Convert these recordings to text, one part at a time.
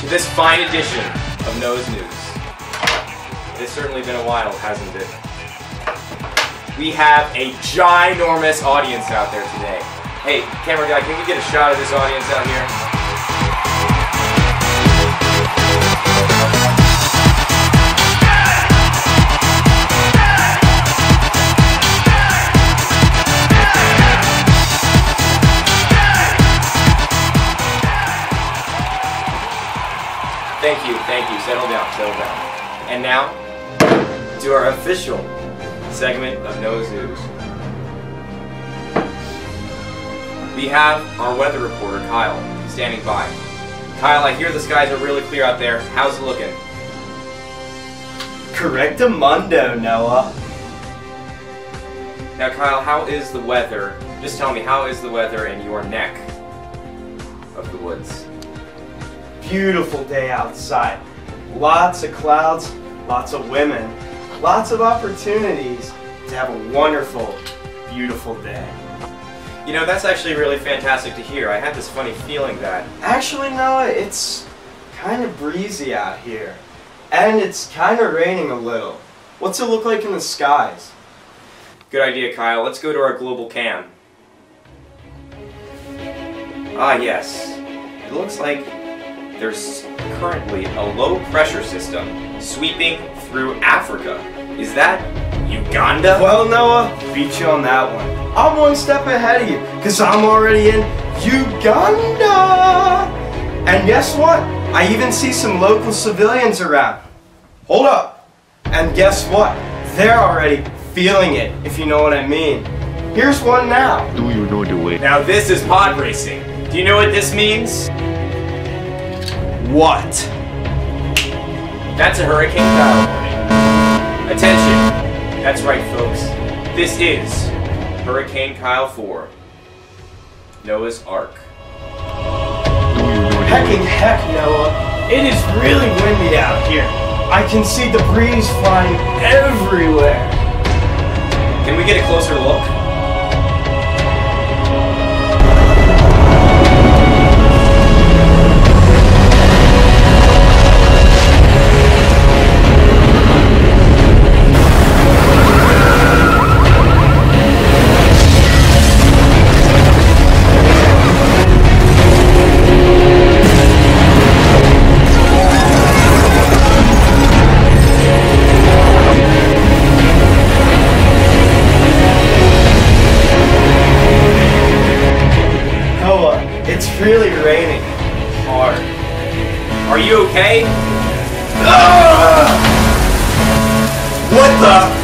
to this fine edition of Noah's News. It's certainly been a while, hasn't it? We have a ginormous audience out there today. Hey, camera guy, can we get a shot of this audience out here? Thank you. Settle down, settle down. And now, to our official segment of Noah's News. We have our weather reporter, Kyle, standing by. Kyle, I hear the skies are really clear out there. How's it looking? Correctamundo, Noah. Now, Kyle, how is the weather? Just tell me, how is the weather in your neck of the woods? Beautiful day outside. Lots of clouds, lots of women, lots of opportunities to have a wonderful, beautiful day. You know, that's actually really fantastic to hear. I had this funny feeling that Actually, Noah, it's kind of breezy out here. And it's kind of raining a little. What's it look like in the skies? Good idea, Kyle. Let's go to our global cam. Ah, yes. It looks like there's currently a low pressure system sweeping through Africa. Is that Uganda? Well, Noah, beat you on that one. I'm one step ahead of you, because I'm already in Uganda. And guess what? I even see some local civilians around. Hold up. And guess what? They're already feeling it, if you know what I mean. Here's one now. Do you know the way? now, this is pod racing. Do you know what this means? What? That's a Hurricane Kyle warning. Attention! That's right, folks. This is Hurricane Kyle 4. Noah's Ark. Do you know the Hecking heck, Noah. It is really windy out here. I can see the breeze flying everywhere. Can we get a closer look? It's really raining hard. Are you okay? Ah! What the?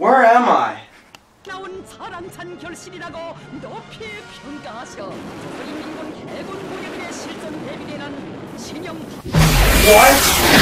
Where am I? 나온 사랑찬 결실이라고 높이 평가하셔 조선인민군 해군 무역의 실전 대비대는 신형 What?